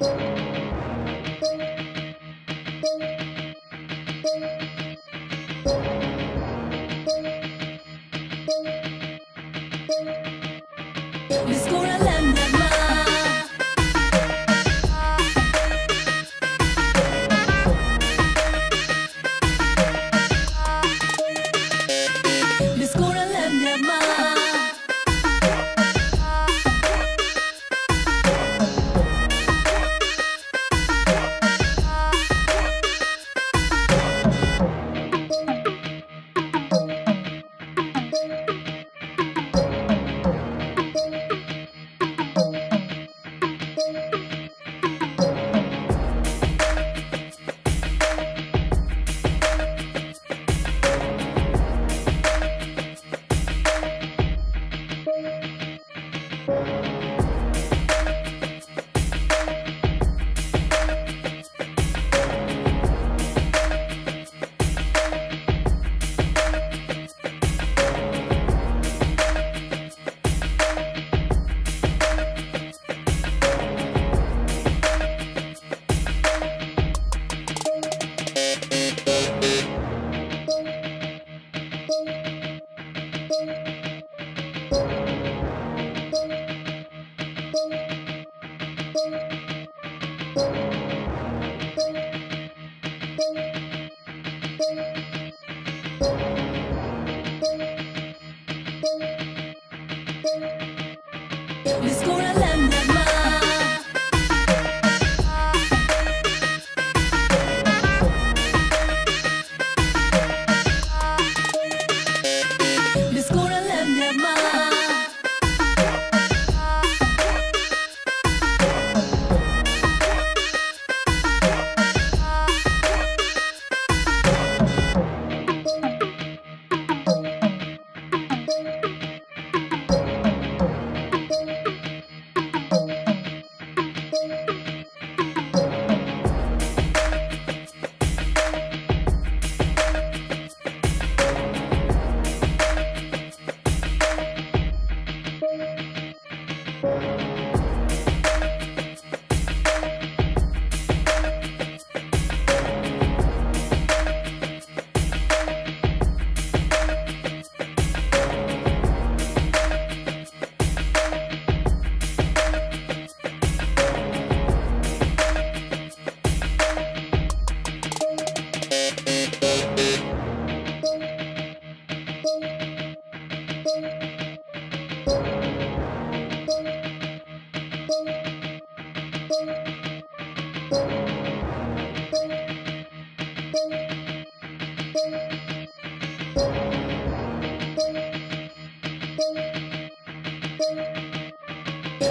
you It's gonna land.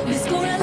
Let's go.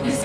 Isso.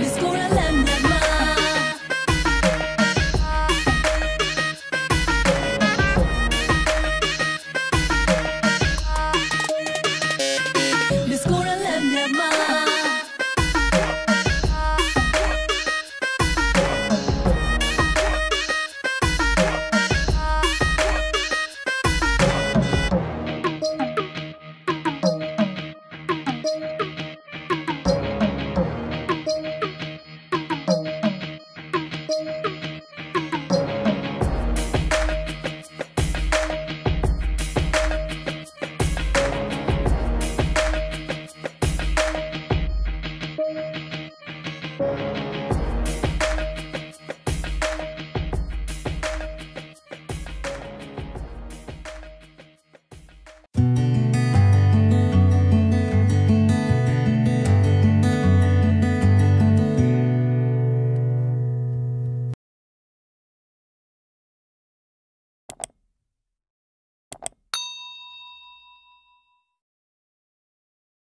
Estou